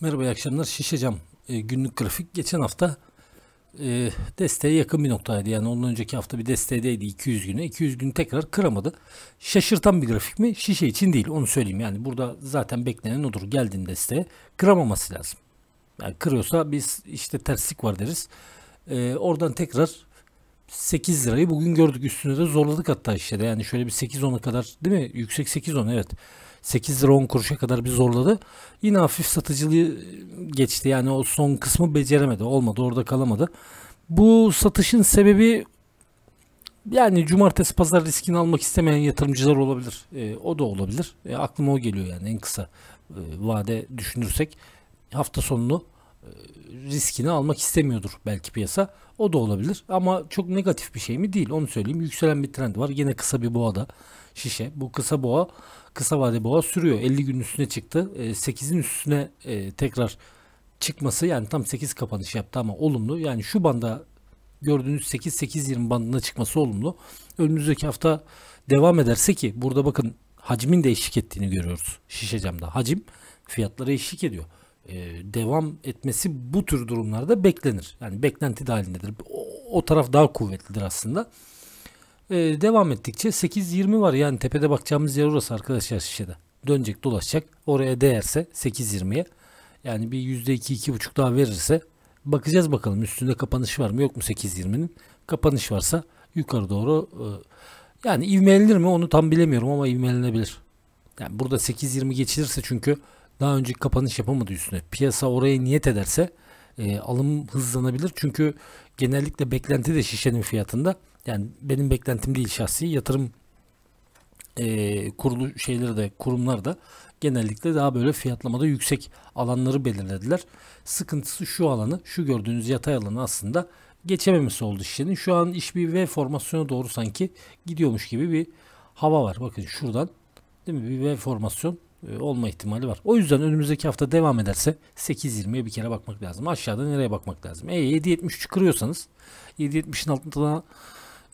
Merhaba iyi akşamlar. Şişe cam e, günlük grafik. Geçen hafta e, desteğe yakın bir noktaydı. Yani ondan önceki hafta bir desteğdeydi 200 güne. 200 gün tekrar kıramadı. Şaşırtan bir grafik mi? Şişe için değil onu söyleyeyim. Yani burada zaten beklenen odur. Geldin desteğe kıramaması lazım. Yani kırıyorsa biz işte terslik var deriz. E, oradan tekrar 8 lirayı bugün gördük üstüne de zorladık hatta işte de yani şöyle bir 8-10'a kadar değil mi? Yüksek 8-10 evet. 8 lira 10 kuruşa kadar bir zorladı. Yine hafif satıcılığı geçti. Yani o son kısmı beceremedi. Olmadı. Orada kalamadı. Bu satışın sebebi yani cumartesi pazar riskini almak istemeyen yatırımcılar olabilir. E, o da olabilir. E, aklıma o geliyor yani en kısa e, vade düşünürsek hafta sonunu riskini almak istemiyordur belki piyasa. O da olabilir ama çok negatif bir şey mi değil onu söyleyeyim. Yükselen bir trend var. Yine kısa bir boğada şişe. Bu kısa boğa kısa vade boğa sürüyor. 50 gün üstüne çıktı. 8'in üstüne e, tekrar çıkması yani tam 8 kapanış yaptı ama olumlu. Yani şu banda gördüğünüz 8-8-20 bandına çıkması olumlu. Önümüzdeki hafta devam ederse ki burada bakın hacmin de eşlik ettiğini görüyoruz şişe camda. Hacim fiyatlara eşlik ediyor. Ee, devam etmesi bu tür durumlarda beklenir. Yani beklenti dahilindedir. O, o taraf daha kuvvetlidir aslında. Ee, devam ettikçe 8.20 var yani tepede bakacağımız yer orası arkadaşlar şişede. Dönecek dolaşacak. Oraya değerse 8.20'ye yani bir %2-2.5 daha verirse bakacağız bakalım üstünde kapanış var mı yok mu 8.20'nin. Kapanış varsa yukarı doğru e, yani ivmelenir mi onu tam bilemiyorum ama ivmelenebilir. Yani burada 8.20 geçilirse çünkü daha önce kapanış yapamadı üstüne. Piyasa oraya niyet ederse e, alım hızlanabilir. Çünkü genellikle beklenti de şişenin fiyatında. Yani benim beklentim değil şahsi yatırım e, kurulu şeyleri de kurumlar da genellikle daha böyle fiyatlamada yüksek alanları belirlediler. Sıkıntısı şu alanı, şu gördüğünüz yatay alanı aslında geçememesi oldu şişenin. Şu an iş bir V formasyona doğru sanki gidiyormuş gibi bir hava var. Bakın şuradan değil mi bir V formasyon olma ihtimali var. O yüzden önümüzdeki hafta devam ederse 8.20'ye bir kere bakmak lazım. Aşağıda nereye bakmak lazım? E 7.73 kırıyorsanız 7.70'in altında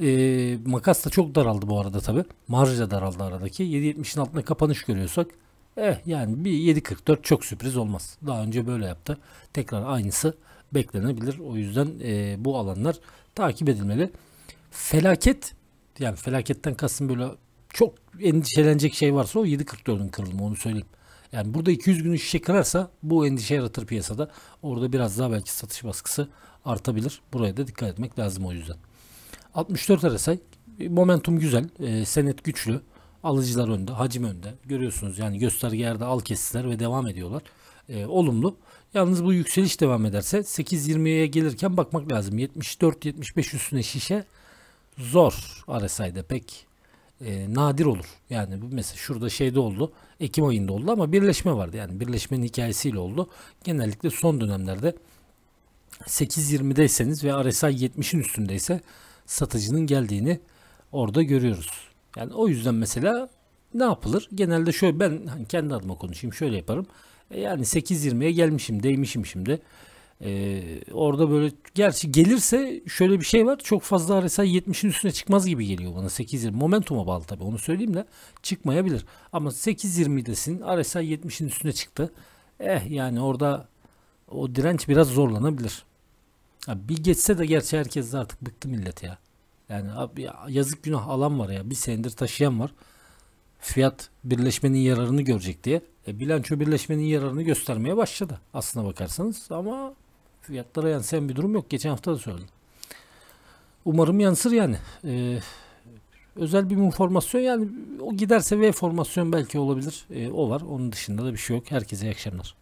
e, makas da çok daraldı bu arada tabi. Marj da daraldı aradaki. 7.70'in altında kapanış görüyorsak eh yani bir 7.44 çok sürpriz olmaz. Daha önce böyle yaptı. Tekrar aynısı beklenebilir. O yüzden e, bu alanlar takip edilmeli. Felaket yani felaketten kastım böyle çok endişelenecek şey varsa o 7.44'ün kırılımı onu söyleyeyim. Yani burada 200 gün şişe kırarsa bu endişe yaratır piyasada. Orada biraz daha belki satış baskısı artabilir. Buraya da dikkat etmek lazım o yüzden. 64 RSI momentum güzel. E, senet güçlü. Alıcılar önde, hacim önde. Görüyorsunuz yani göstergelerde al kestiler ve devam ediyorlar. E, olumlu. Yalnız bu yükseliş devam ederse 8.20'ye gelirken bakmak lazım. 74-75 üstüne şişe zor RSI'de pek e, nadir olur. Yani mesela şurada şeyde oldu. Ekim ayında oldu ama birleşme vardı. Yani birleşmenin hikayesiyle oldu. Genellikle son dönemlerde 8.20'deyseniz ve RSI 70'in üstündeyse satıcının geldiğini orada görüyoruz. Yani o yüzden mesela ne yapılır? Genelde şöyle ben hani kendi adıma konuşayım şöyle yaparım. E yani 8.20'ye gelmişim değmişim şimdi. Ee, orada böyle gerçi gelirse şöyle bir şey var. Çok fazla RSI 70'in üstüne çıkmaz gibi geliyor bana 8.20. Momentuma bağlı tabii onu söyleyeyim de çıkmayabilir. Ama 8.20'desin RSI 70'in üstüne çıktı. Eh yani orada o direnç biraz zorlanabilir. Ya bir geçse de gerçi herkes de artık bıktı millet ya. Yani abi ya yazık günah alan var ya. Bir senedir taşıyan var. Fiyat birleşmenin yararını görecek diye. E, bilanço birleşmenin yararını göstermeye başladı. Aslına bakarsanız ama fiyatlara yansıyan bir durum yok. Geçen hafta da söyledim. Umarım yansır yani. Ee, özel bir formasyon yani o giderse V formasyon belki olabilir. Ee, o var. Onun dışında da bir şey yok. Herkese iyi akşamlar.